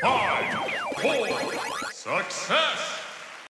Five, four, success!